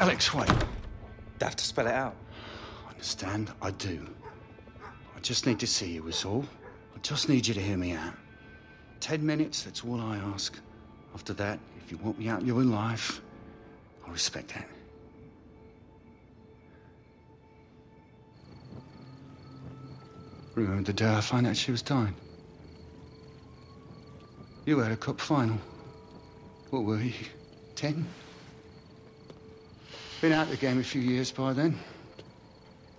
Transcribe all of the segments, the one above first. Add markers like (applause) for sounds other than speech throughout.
Alex, wait. I have to spell it out. Understand? I do. I just need to see you, is all. I just need you to hear me out. Ten minutes, that's all I ask. After that, if you want me out of your life, I respect that. Remember the day I found out she was dying? You had a cup final. What were you? Ten? Been out of the game a few years by then.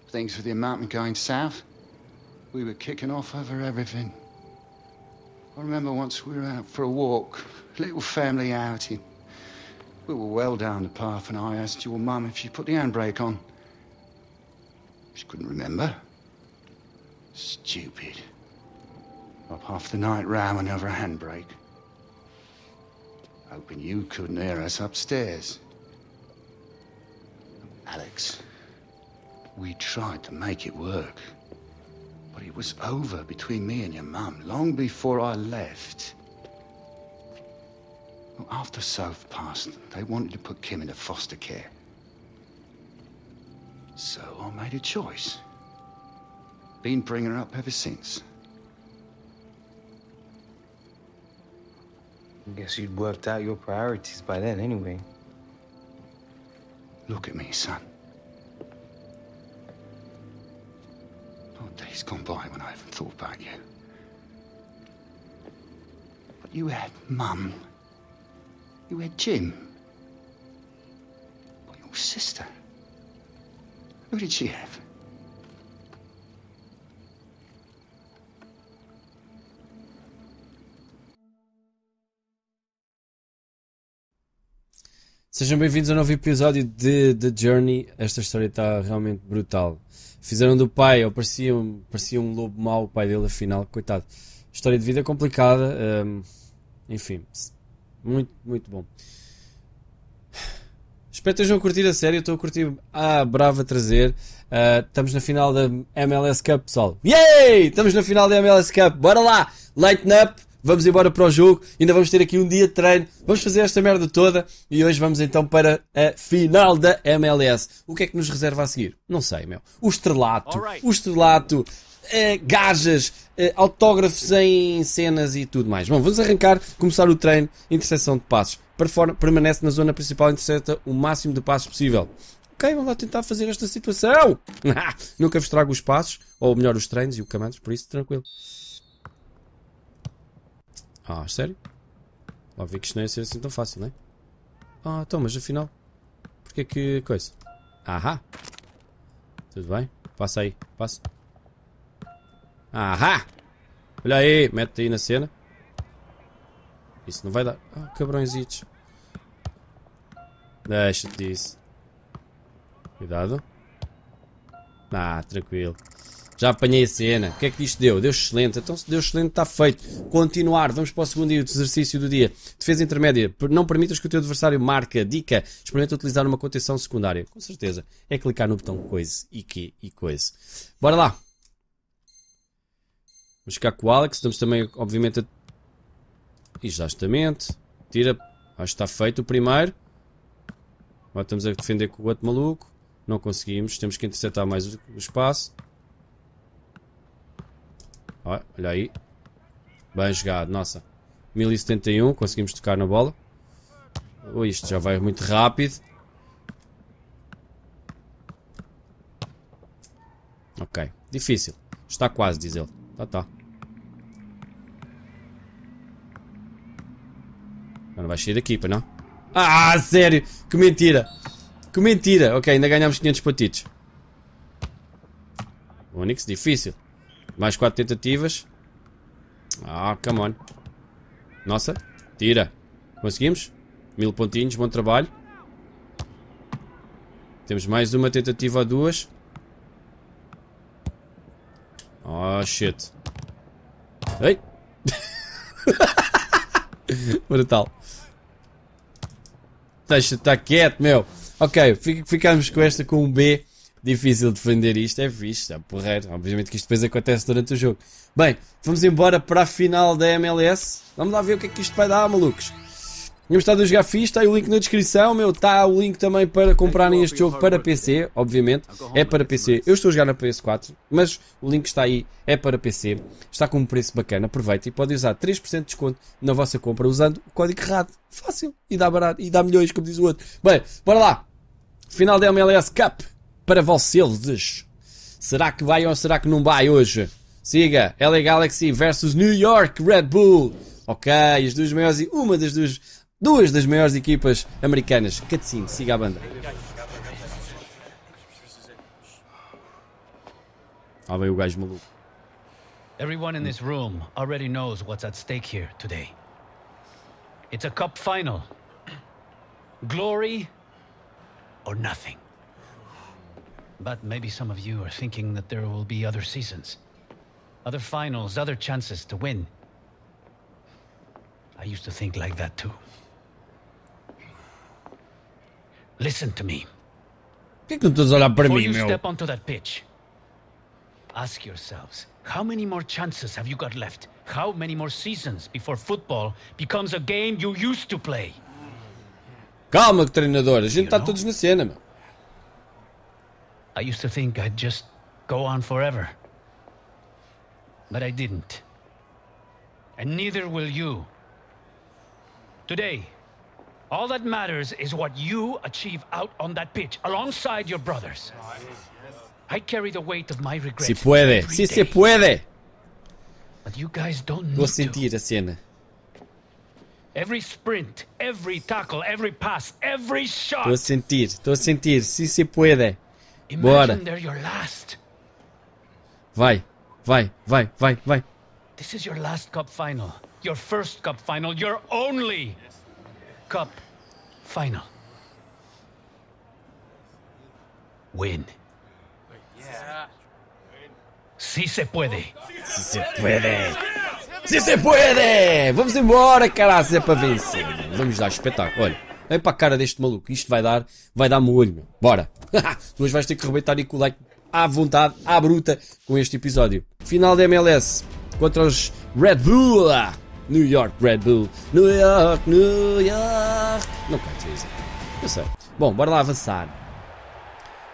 Things with the amount going south. We were kicking off over everything. I remember once we were out for a walk, a little family outing. We were well down the path, and I asked your mum if she put the handbrake on. She couldn't remember. Stupid. Up half the night ramming over a handbrake. Hoping you couldn't hear us upstairs. Alex, we tried to make it work. But it was over between me and your mum long before I left. After South passed, they wanted to put Kim into foster care. So I made a choice. Been bringing her up ever since. Guess you'd worked out your priorities by then anyway. Look at me, son. Oh, days gone by when I haven't thought about you. But you had Mum. You had Jim. But your sister. Who did she have? Sejam bem-vindos a um novo episódio de The Journey. Esta história está realmente brutal. Fizeram do pai, ou parecia, parecia um lobo mau o pai dele, afinal, coitado. História de vida complicada. hum, enfim, muito, muito bom. Espero que estejam a curtir a série. Estou a curtir a brava a trazer. Ah, estamos na final da MLS Cup, pessoal. Yay! Estamos na final da MLS Cup. Bora lá! Lighten up! Vamos embora para o jogo. Ainda vamos ter aqui um dia de treino. Vamos fazer esta merda toda. E hoje vamos então para a final da MLS. O que é que nos reserva a seguir? Não sei, meu. O estrelato. O estrelato. eh, gajas. eh, autógrafos em cenas e tudo mais. Bom, vamos arrancar. Começar o treino. Interseção de passos. Performa- permanece na zona principal. Intercepta o máximo de passos possível. Ok, vamos lá tentar fazer esta situação. (laughs) Nunca vos trago os passos. Ou melhor, os treinos e o comandos. Por isso, tranquilo. Ah, sério? Óbvio que isto não ia ser assim tão fácil, não é? Ah, então, mas afinal. Porquê que coisa? Ahá! Tudo bem? Passa aí, passa. Ahá! Olha aí, mete aí na cena. Isso não vai dar. Ah, cabrõezitos. Deixa-te disso. Cuidado. Ah, tranquilo. Já apanhei a cena. O que é que isto deu? Deu excelente. Então, se deu excelente, está feito. Continuar. Vamos para o segundo exercício do dia. Defesa intermédia. Não permitas que o teu adversário marque. Dica. Experimenta utilizar uma contenção secundária. Com certeza. É clicar no botão coisa e que e coisa. Bora lá. Vamos ficar com o Alex. Estamos também, obviamente, a... Exatamente. Tira. Acho que está feito o primeiro. Agora estamos a defender com o outro maluco. Não conseguimos. Temos que interceptar mais o espaço. Olha aí. Bem jogado, nossa. 1071, conseguimos tocar na bola. Oh, isto já vai muito rápido. Ok, difícil. Está quase, diz ele. Tá, tá. Agora vai sair daqui, para não? Ah, sério? Que mentira! Que mentira! Ok, ainda ganhamos 500 patitos. Onix, difícil. Mais 4 tentativas. Ah, come on. Nossa, tira. Conseguimos? Mil pontinhos, bom trabalho. Temos mais uma tentativa a duas. Oh, shit. Ei! (laughs) Brutal. Deixa estar quieto, meu. Ok, fi- ficamos com esta com um B. Difícil defender isto, é fixe, é porreiro. Obviamente que isto depois acontece durante o jogo. Bem, vamos embora para a final da MLS. Vamos lá ver o que é que isto vai dar, malucos. Tínhamos estado a jogar fixe, está aí o link na descrição, meu. Está o link também para comprarem este jogo para PC, obviamente. É para PC. Eu estou a jogar na PS4, mas o link está aí, é para PC. Está com um preço bacana, aproveita e pode usar 3% de desconto na vossa compra usando o código errado. Fácil. E dá barato, e dá milhões, como diz o outro. Bem, bora lá. Final da MLS Cup para vocês. Será que vai ou será que não vai hoje? Siga, LA Galaxy versus New York Red Bull. Ok, as duas maiores, uma das duas, duas das maiores equipas americanas. Cutscene, siga a banda. Ah, vem o gajo maluco. Everyone in this room already knows what's at stake here today. It's a cup final. (clears throat) Glory or nothing. But maybe some of you are thinking that there will be other seasons, other finals, other chances to win. I used to think like that too. Listen to me. Por que, que não estás a olhar para Before you step onto that pitch, ask yourselves how many more chances have you got left? How many more seasons before football becomes a game you used to play? Calma, treinador. A gente está todos na cena, meu. I used to think I'd just go on forever. But I didn't. And neither will you. Today, all that matters is what you achieve out on that pitch alongside your brothers. I carry the weight of my regrets. Se puede. every Se puede. But you guys don't need to. Every sprint, every tackle, every pass, every shot. Estou sentir. Estou sentir. Se se puede. Bora. Imagine they're your last. Vai. Vai. Vai. Vai. Vai. This is your last cup final. Your first cup final. Your only cup final. Win. Sí se puede. Se se puede. Se se puede. Vamos embora, caralho. É para vencer. Vamos dar espetáculo. Olha. Vem para a cara deste maluco. Isto vai dar. Vai dar molho, meu. Bora. (laughs) tu hoje vais ter que arrebentar aí com o like à vontade, à bruta, com este episódio. Final da MLS. Contra os Red Bull. Ah, New York Red Bull. New York, New York. Não dizer isso. Eu sei. Bom, bora lá avançar.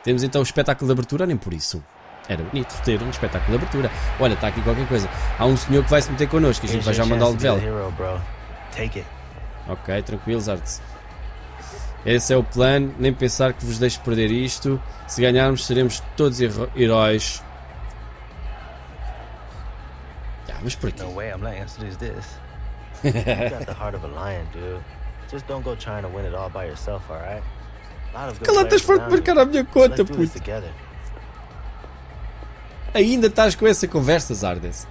Temos então o espetáculo de abertura, nem por isso. Era bonito ter um espetáculo de abertura. Olha, está aqui qualquer coisa. Há um senhor que vai se meter connosco, a gente vai já mandá-lo de vela. Ok, tranquilos, Arts. Esse é o plano. Nem pensar que vos deixe perder isto. Se ganharmos, seremos todos heróis. Ah, mas por aqui. No way, I'm us lose this. (laughs) you got the heart of a lion, dude. Just don't go trying to win it all by yourself, alright? Calatas foi marcar a minha conta, puto. Ainda estás com essa conversa, Zardes.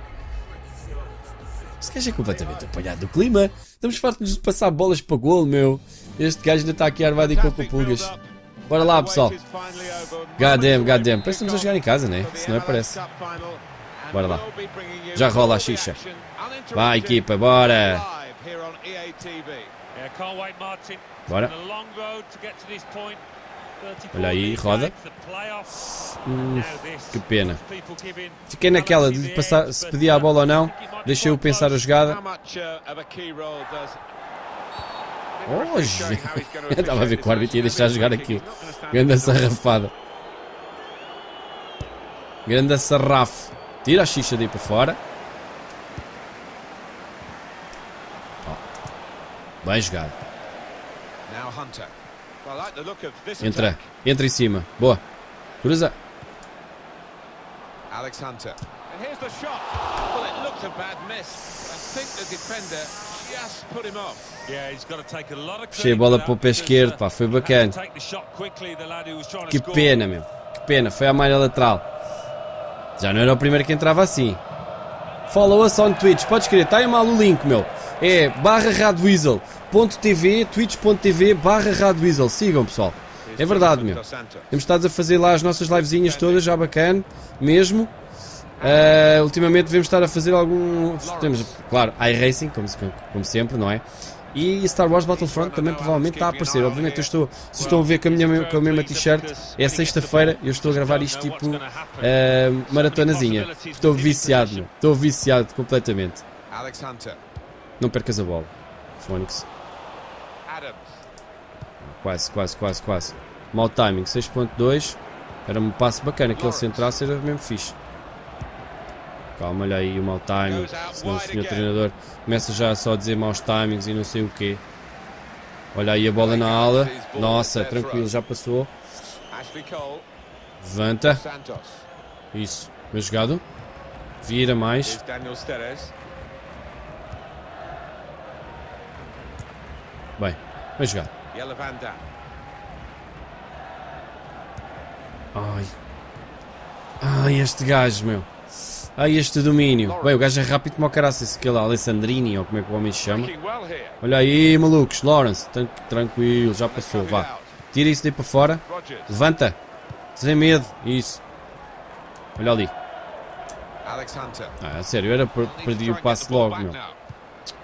Gajo é completamente apanhado do clima. Estamos fartos de passar bolas para golo, meu. Este gajo ainda está aqui armado em coco pulgas. Bora lá, pessoal. Goddamn, goddamn. Parece que estamos a jogar em casa, né? Se não é, parece. Bora lá. Já rola a xixa. Vai, equipa, bora. Bora. It's been a long road to get to this point. 34 Olha aí, roda. Hum, Now que pena. Fiquei naquela de passar se pedia a bola ou não. Deixei-o pensar a jogada. Hoje. (laughs) Estava a ver que o árbitro ia deixar jogar aquilo. Grande sarrafada. Grande sarrafo. Tira a xixa daí para fora. Oh. Bem jogado. Entra. Entra em cima. Boa. Cruza. Alex Hunter. And here's the shot. Well, it looked a bad miss. I think the defender just put him off. Yeah, he's got to take a lot of Puxei a bola para o pé esquerdo, uh, pá. Foi bacana. Que pena, meu. Que pena. Foi à malha lateral. Já não era o primeiro que entrava assim. Follow us on Twitch. Podes escrever. Está aí mal o link, meu. É barra radweasel.tv, twitch.tv barra radweasel. Sigam, pessoal. É verdade, meu. Temos estado a fazer lá as nossas livezinhas todas, já bacana, mesmo. Ah, ultimamente devemos estar a fazer algum. Temos, claro, iRacing, como, como sempre, não é? E Star Wars Battlefront também provavelmente está a aparecer. Obviamente, eu estou, se estão a ver com a, minha, com a mesma t-shirt, é sexta-feira, eu estou a gravar isto tipo ah, maratonazinha. Estou viciado, meu. Estou viciado completamente. Alex Hunter. Não percas a bola, Fónix. Adams. Quase, quase, quase, quase. Mau timing, 6.2. Era um passo bacana que ele se entrasse, era mesmo fixe. Calma, olha aí o mau timing. Senão o senhor treinador começa já só a dizer maus timings e não sei o quê. Olha aí a bola na ala. Nossa, tranquilo, já passou. Levanta. Isso. Bem jogado. Vira mais. Bem, bem jogado. Ai. Ai, este gajo, meu. Ai, este domínio. Bem, o gajo é rápido como o caraças. Aquele Alessandrini, ou como é que o homem se chama. Olha aí, malucos. Lawrence, tran- tranquilo, já passou. Vá. Tira isso daí para fora. Levanta. Sem medo. Isso. Olha ali. Ah, a sério, eu era per perdi o passe logo, meu.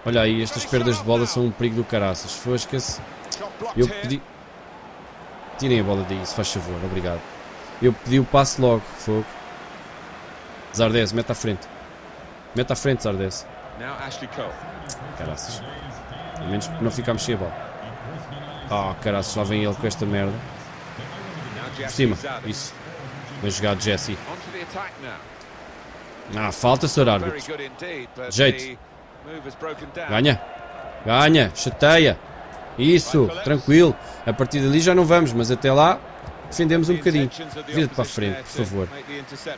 Olha aí, estas perdas de bola são um perigo do caraças. Fosca-se. Eu pedi. Tirem a bola daí, se faz favor, obrigado. Eu pedi o passe logo, fogo. Zardes, mete à frente. Mete à frente, Zardes. Caraças. Pelo menos não ficámos sem a bola. Oh, caraças, lá vem ele com esta merda. Por cima, isso. Bem jogado, Jesse. Ah, falta, Sr. Árbitro. Jeito. Ganha. Ganha. Chateia. Isso. Tranquilo. A partir dali já não vamos, mas até lá defendemos um bocadinho. Vira-te para a frente, por favor.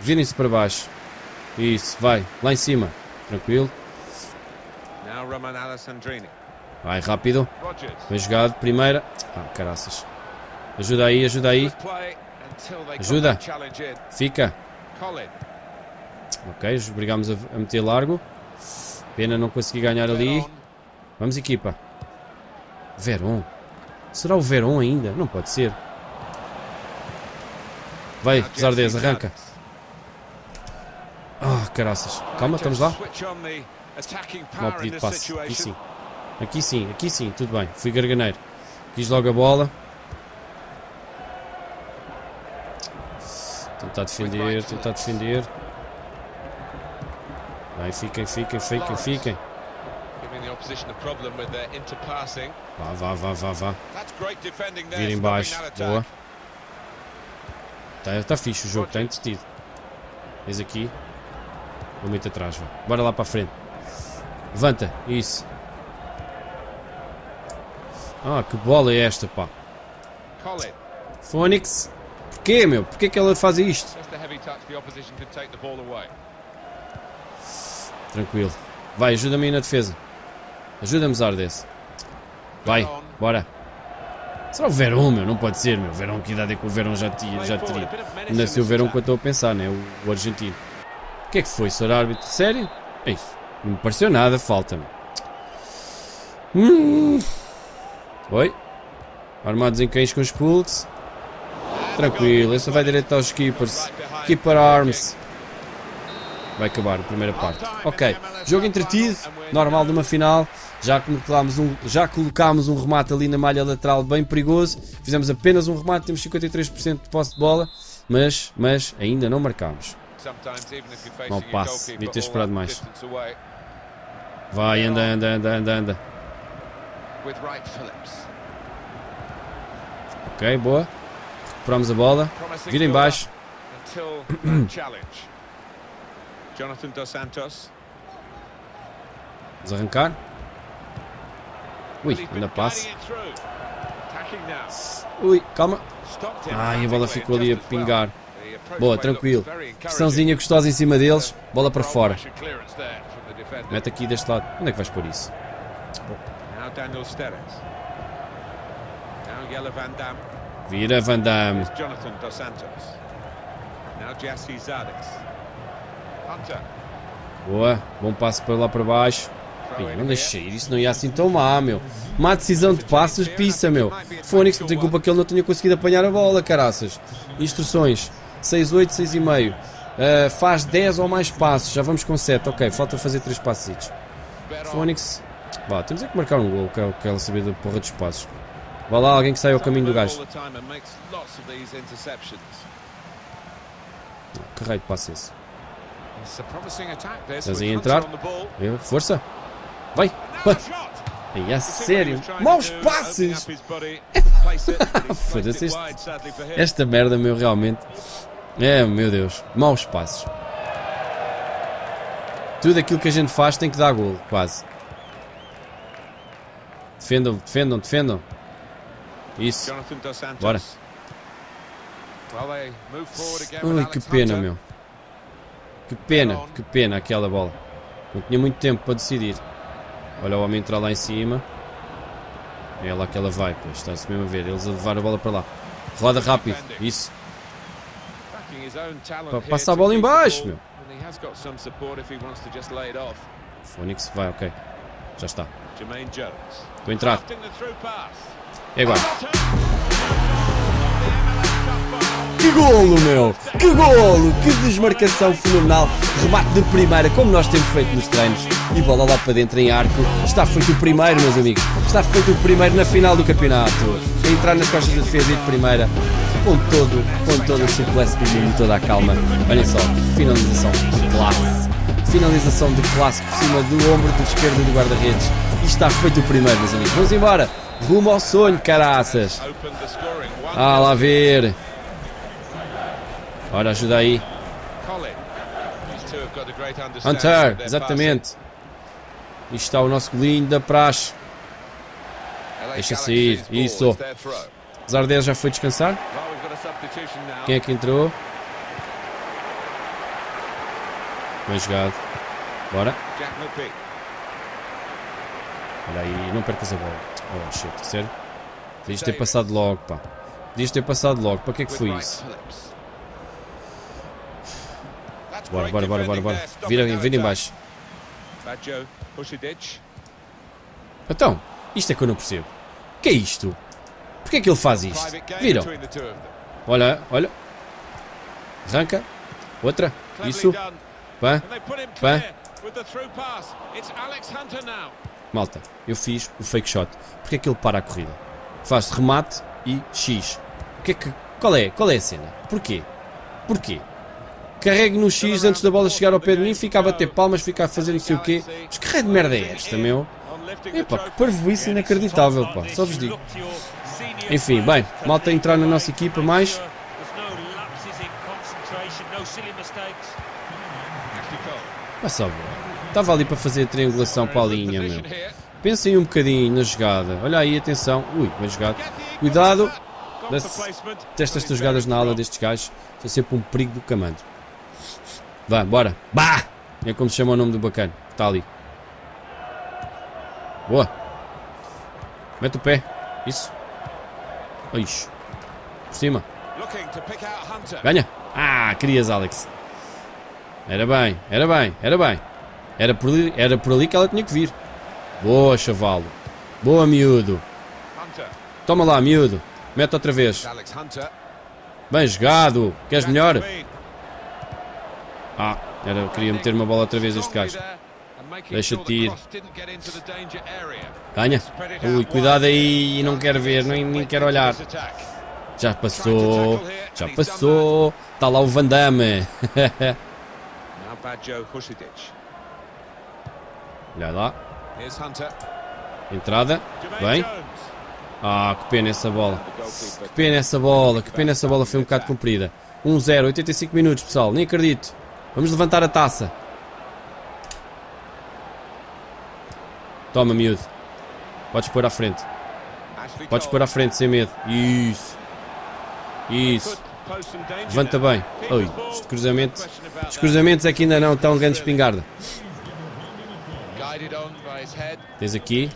Virem-se para baixo. Isso. Vai. Lá em cima. Tranquilo. Vai rápido. Bem jogado. Primeira. Ah, caraças. Ajuda aí, ajuda aí. Ajuda. Fica. Ok, obrigámos a, a meter largo. Pena não conseguir ganhar ali. Vamos, equipa. Veron. Será o Veron ainda? Não pode ser. Vai, Zardes, arranca. Ah, caraças. Calma, estamos lá. Mal pedido passe. Aqui sim. Aqui sim, aqui sim, tudo bem. Fui garganeiro. Quis logo a bola. Tentar defender, tentar defender. Vai, fiquem, fiquem, fiquem, fiquem. Vá, vá, vá, vá, vá. Vira em stopping baixo. that attack. Boa. Está tá fixe o jogo, está entretido. Eis aqui. Vou muito atrás, vá. Bora lá para a frente. Levanta, isso. Ah, que bola é esta, pá. Phoenix. Porquê, meu? Porquê que ela faz isto? Just a heavy touch. The opposition could take the ball away. Tranquilo. Vai, ajuda-me aí na defesa. Ajuda-me, Zardes. Vai, bora. Será o Verão, meu? Não pode ser, meu. Verão, que idade é que o Verão já, tinha, já teria? Ainda se o Verão eu estou a pensar, né? O, o argentino. O que é que foi, Sr. Árbitro? Sério? É isso. Não me pareceu nada, falta-me. Hum. Oi? Armados em cães com os. Tranquilo, essa vai direto aos keepers. Keeper Arms. Vai acabar a primeira parte. Ok, jogo entretido, normal de uma final. Já colocámos um, já colocámos um remate ali na malha lateral bem perigoso. Fizemos apenas um remate, temos 53% de posse de bola, mas, mas ainda não marcámos. A passe, devia ter esperado mais. Vai, anda, anda, anda, anda, anda. Ok, boa. Recuperamos a bola. Vira em baixo. (clears throat) (clears throat) Jonathan Dos Santos. Vamos arrancar. Ui, ainda passe. Ui, calma. Ai, a bola ficou ali a pingar. Boa, tranquilo. Pressãozinha gostosa em cima deles. Bola para fora. Mete aqui deste lado. Onde é que vais pôr isso? Vira Van Damme. Boa. Bom passo para lá para baixo. Ih, não deixa ir. Isso não ia assim tão má, meu. Má decisão de passos, pissa, meu. Fónix não tem culpa que ele não tenha conseguido apanhar a bola, caraças. Instruções. 6, 8, 6 e meio. Ah, faz 10 ou mais passos. Já vamos com 7. Ok, falta fazer 3 passos. Fónix. Vá, temos é que marcar um gol. Que é quero saber da porra dos passos. Vá lá, alguém que saia ao caminho do gajo. Interceptions. Que raio de passo é esse? It's a promising attack there. Estás so aí a it's entrar? Força. Vai. Vai. Ai, a sério? Maus passes! (laughs) Foda-se, Esta merda, meu, realmente. É, meu Deus. Maus passos. Tudo aquilo que a gente faz tem que dar golo, quase. Defendam, defendam, defendam. Isso. Bora. Ui, que pena, meu. Que pena, que pena aquela bola. Não tinha muito tempo para decidir. Olha o homem entrar lá em cima. É lá que ela vai, pois está-se mesmo a ver. Eles a levar a bola para lá. Roda rápido, isso. Backing his own talent Pa- here passa a bola em keep the baixo, ball, meu. Fónix vai, ok. Já está. Estou a entrar. É agora. Golo, meu! Que golo! Que desmarcação fenomenal! Remate de primeira, como nós temos feito nos treinos. E bola lá para dentro em arco. Está feito o primeiro, meus amigos. Está feito o primeiro na final do campeonato. A entrar nas costas da defesa e de primeira. Com todo, com todo o suplesse do mundo toda a calma. Olhem só, finalização de classe. Finalização de classe por cima do ombro do esquerdo do guarda-redes. E está feito o primeiro, meus amigos. Vamos embora. Rumo ao sonho, caraças. Ah, lá ver. Ora, ajuda aí. Colin. These two have got a great understanding Hunter, exatamente. Isto está o nosso golinho da praxe. passing. LA Deixa Galaxy's sair, isso. Zardez já foi descansar. Quem é que entrou? Bem jogado. Bora. Olha aí, não percas a bola. Oh shit, sério? Podias ter passado logo, pá. Podias ter passado logo. Para que é que foi isso? Bora, bora, bora, bora, bora. Vira, vira em attack. baixo. Bad Joe, push a ditch. Então, isto é que eu não percebo. O que é isto? Porquê é que ele faz isto? Viram? Olha, olha. Arranca. Outra. Isso. Pá. Pá. Hunter now. Malta, eu fiz o fake shot. Porquê é que ele para a corrida? Faz remate e X. O que é que, qual, é, qual é a cena? Porquê? Porquê? Carregue no X antes da bola chegar ao pé de mim, fica a bater palmas, fica a fazer não sei o quê. Mas que raio de merda é esta, meu? Epá, que parvoíce inacreditável, pá. Só vos digo. Enfim, bem, malta a entrar na nossa equipa mais. Mas só, estava ali para fazer a triangulação para a linha, meu. Pensem um bocadinho na jogada. Olha aí, atenção. Ui, bem jogado. Cuidado. Testa estas jogadas na ala destes gajos. São sempre um perigo do camando. Vá, bora. Bah! É como se chama o nome do bacana. Está ali. Boa. Mete o pé. Isso. Ixi. Por cima. Ganha. Ah, querias, Alex. Era bem, era bem, era bem. Era por ali, era por ali que ela tinha que vir. Boa, chavalo. Boa, miúdo. Toma lá, miúdo. Mete outra vez. Bem jogado. Queres melhor? Ah, era, queria meter uma bola outra vez este gajo. Deixa the ir. Ganha. Ui, cuidado aí. Não quero ver, nem, nem quero olhar. Já passou. Já passou. Está lá o Van Damme. (laughs) Olha lá. Entrada. Bem. Ah, que pena essa bola. Que pena essa bola. Que pena essa bola foi um bocado comprida. 1-0, 85 minutos, pessoal. Nem acredito. Vamos levantar a taça. Toma, miúdo. Podes pôr à frente. Podes pôr à frente sem medo. Isso. Isso. Levanta bem. Oi, the ball. este cruzamento. Question about Os cruzamentos é que ainda não estão grande espingarda. Tens aqui.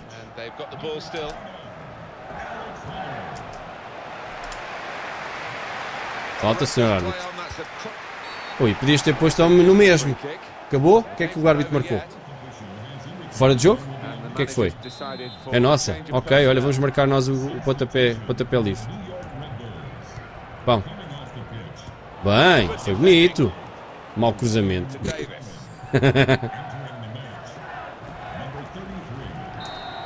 Falta, senhor árbitro. Ui, podias ter posto no mesmo. Acabou? O que é que o árbitro marcou? Fora de jogo? O que é que foi? É nossa? Ok, olha, vamos marcar nós o, pontapé, pontapé livre. Bom. Bem, foi bonito. Mau cruzamento. (laughs)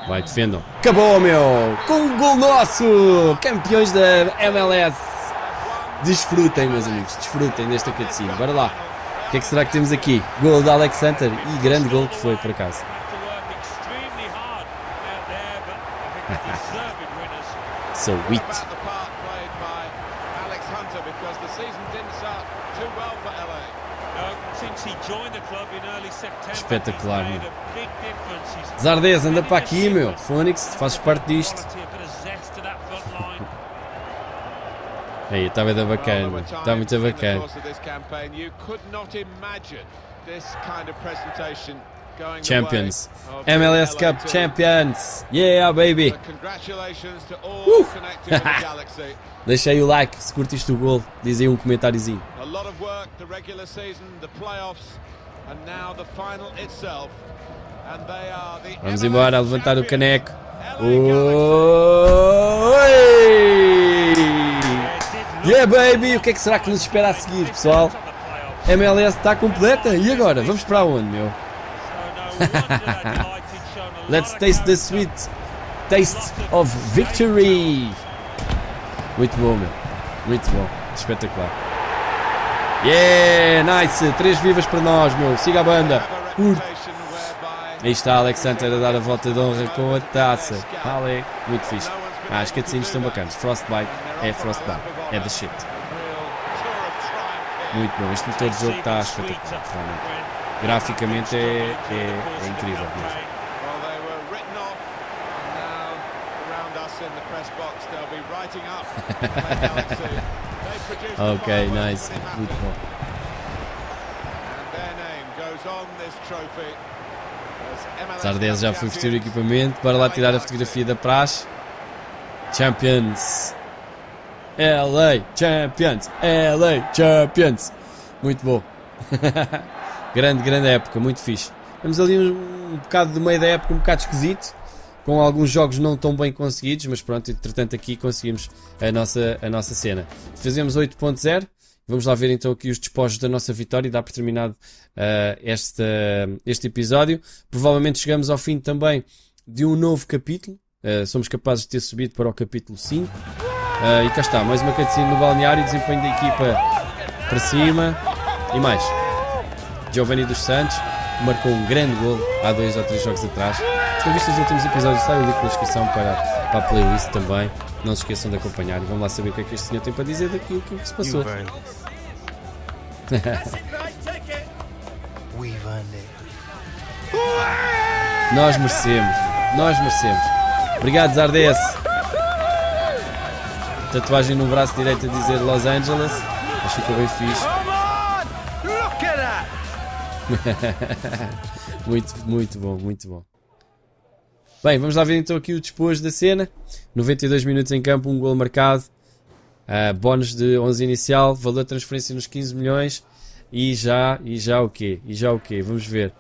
Vai, defendam. Acabou, meu! Com um gol nosso! Campeões da MLS! Desfrutem, meus amigos, desfrutem desta cutscene. Bora lá. O que é que será que temos aqui? Gol de Alex Hunter. E grande gol que foi, por acaso. (laughs) Early September, Espetacular, meu. Zardes, anda para aqui, meu. Fónix, fazes parte disto. Aí, está Well, bacana, Está muito bacana. Champions. MLS Cup. Champions. Yeah, baby. (laughs) Deixa aí o like se curtiste o gol. Diz aí um comentáriozinho. Vamos embora levantar o caneco. Oi! Yeah, baby! O que é que será que nos espera a seguir, pessoal? MLS está completa. E agora? Vamos para onde, meu? (laughs) Let's taste the sweet taste of victory. Muito bom, meu. Muito bom. Espetacular. Yeah, nice. Três vivas para nós, meu. Siga a banda. Aí está Alex Hunter a dar a volta de honra com a taça. Ale. Muito fixe. Ah, as cutscenes estão bacanas. Frostbite é Frostbite. É the shit. Muito bom. Este motor de jogo está espetacular, realmente. Graficamente é, é, é incrível mesmo. (laughs) Ok, nice. Muito bom. MLS Zardes já foi vestir o equipamento. Bora lá tirar a fotografia da praxe. Champions. LA Champions. LA Champions. Muito bom. (laughs) grande, grande época. Muito fixe. Temos ali um, um bocado do meio da época, um bocado esquisito. Com alguns jogos não tão bem conseguidos, mas pronto, entretanto aqui conseguimos a nossa, a nossa cena. Fazemos 8.0. Vamos lá ver então aqui os despojos da nossa vitória e dá por terminado ah, esta, este episódio. Provavelmente chegamos ao fim também de um novo capítulo. Ah, somos capazes de ter subido para o capítulo 5. Ah, e cá está, mais uma cutscene no balneário, desempenho da equipa para cima. E mais, Giovanni dos Santos marcou um grande gol há dois ou três jogos atrás. Se não viste os últimos episódios, está o link na descrição para, para a playlist também. Não se esqueçam de acompanhar e vamos lá saber o que é que este senhor tem para dizer daqui, o que, é que se passou. (laughs) Nós merecemos, nós merecemos. Obrigado, Zardes. Tatuagem no braço direito a dizer Los Angeles. Acho que ficou bem fixe. (laughs) Muito, muito bom, muito bom. Bem, vamos lá ver então aqui o despojo da cena. 92 minutos em campo, um gol marcado. Uh, bónus de 11 inicial, valor de transferência nos 15 milhões. E já, e já o quê? E já o quê? Vamos ver.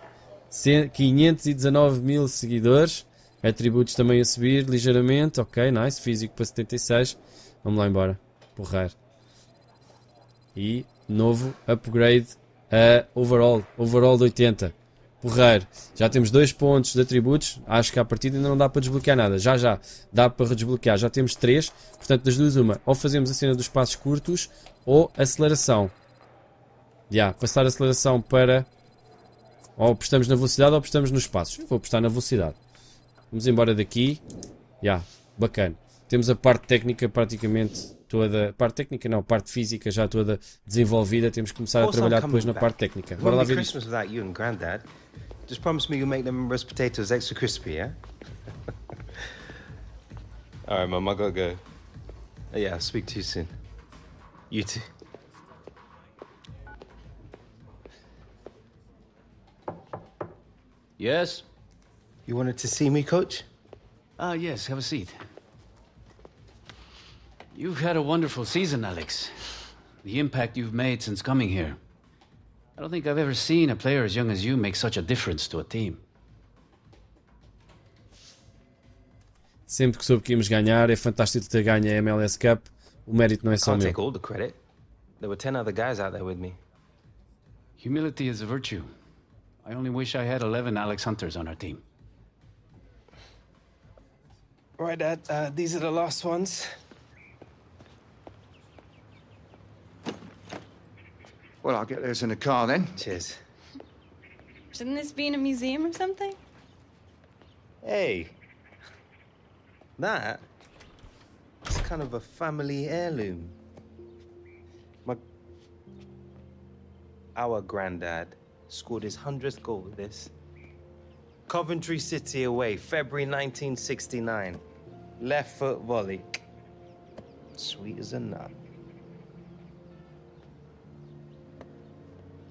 Cem- 519 mil seguidores. Atributos também a subir ligeiramente. Ok, nice. Físico para 76. Vamos lá embora. Porrar. E novo upgrade a overall. Overall de 80. Porreiro. Já temos dois pontos de atributos. Acho que à partida ainda não dá para desbloquear nada. Já, já. Dá para desbloquear. Já temos três. Portanto, das duas, uma. Ou fazemos a cena dos passos curtos ou aceleração. Já. Passar a aceleração para. Ou apostamos na velocidade ou apostamos nos passos. Eu vou apostar na velocidade. Vamos embora daqui. Já. Bacana. Temos a parte técnica praticamente toda. Parte técnica não, parte física já toda desenvolvida. Temos que começar a trabalhar depois na parte técnica. Bora lá ver Grandad. Just promise me you'll make them roast potatoes extra crispy, yeah? (laughs) All right, Mum, I gotta go. Oh, yeah, I'll speak to you soon. You too. Yes? You wanted to see me, Coach? Ah, yes, have a seat. You've had a wonderful season, Alex. The impact you've made since coming here. I don't think I've ever seen a player as young as you make such a difference to a team. Sempre que soube que íamos ganhar, é fantástico ter ganho a MLS Cup. O mérito não é só Can't meu. take all the credit. There were 10 other guys out there with me. Humility is a virtue. I only wish I had 11 Alex Hunters on our team. Right, Dad, uh, these are the last ones. Well, I'll get those in the car then. Cheers. Shouldn't this be in a museum or something? Hey. That is kind of a family heirloom. My. Our granddad scored his 100th goal with this. Coventry City away, February 1969. Left foot volley. Sweet as a nut.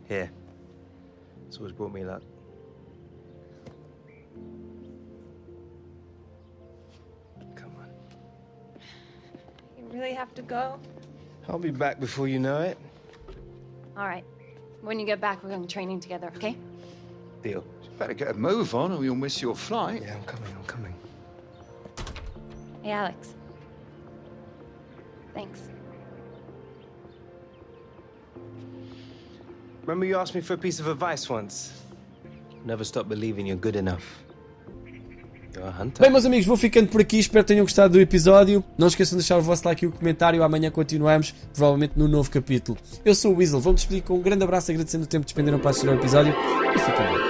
Here. It's always brought me luck. Come on. You really have to go? I'll be back before you know it. All right. When you get back, we're going training together, okay? Deal. You Better get a move on or you'll miss your flight. Yeah, I'm coming, I'm coming. Hey, Alex. Thanks. Remember you asked me for a piece of advice once? Never stop believing you're good enough. Bem, meus amigos, vou ficando por aqui. Espero que tenham gostado do episódio. Não esqueçam de deixar o vosso like e o comentário. Amanhã continuamos, provavelmente no novo capítulo. Eu sou o Weasel. Vamos despedir com um grande abraço, agradecendo o tempo que despenderam para assistir ao episódio. E fiquem bem.